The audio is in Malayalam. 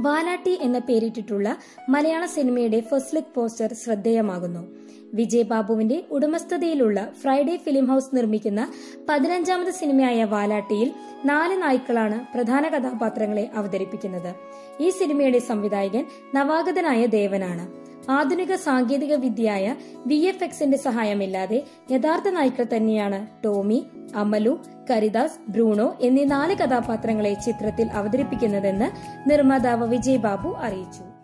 വാലാട്ടി എന്ന പേരിട്ടിട്ടുള്ള മലയാള സിനിമയുടെ ഫസ്റ്റ് ലുക്ക് പോസ്റ്റർ ശ്രദ്ധേയമാകുന്നു. വിജയ് ബാബുവിന്റെ ഉടമസ്ഥതയിലുള്ള ഫ്രൈഡേ ഫിലിം ഹൌസ് നിർമ്മിക്കുന്ന പതിനഞ്ചാമത് സിനിമയായ വാലാട്ടിയിൽ നാല് നായ്ക്കളാണ് പ്രധാന കഥാപാത്രങ്ങളെ അവതരിപ്പിക്കുന്നത്. ഈ സിനിമയുടെ സംവിധായകൻ നവാഗതനായ ദേവനാണ്. ആധുനിക സാങ്കേതിക വിദ്യയായ വി എഫ് എക്സിന്റെ സഹായമില്ലാതെ യഥാർത്ഥ നായ്ക്കൾ തന്നെയാണ് ടോമി അമലു കരിദാസ് ബ്രൂണോ എന്നീ നാല് കഥാപാത്രങ്ങളെ ചിത്രത്തിൽ അവതരിപ്പിക്കുന്നതെന്ന് നിർമ്മാതാവ് വിജയ് ബാബു അറിയിച്ചു.